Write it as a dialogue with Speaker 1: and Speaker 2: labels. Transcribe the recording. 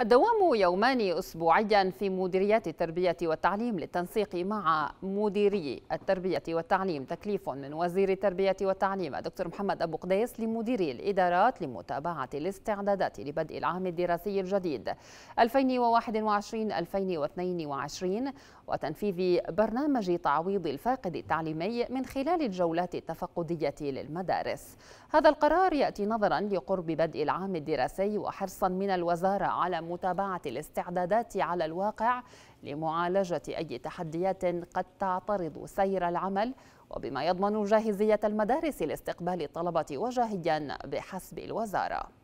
Speaker 1: الدوام يومان أسبوعيا في مديريات التربية والتعليم للتنسيق مع مديري التربية والتعليم. تكليف من وزير التربية والتعليم الدكتور محمد أبو قديس لمديري الإدارات لمتابعة الاستعدادات لبدء العام الدراسي الجديد 2021-2022 وتنفيذ برنامج تعويض الفاقد التعليمي من خلال الجولات التفقدية للمدارس. هذا القرار يأتي نظرا لقرب بدء العام الدراسي وحرصا من الوزارة على متابعة الاستعدادات على الواقع لمعالجة أي تحديات قد تعترض سير العمل وبما يضمن جاهزية المدارس لاستقبال الطلبة وجاهيا بحسب الوزارة.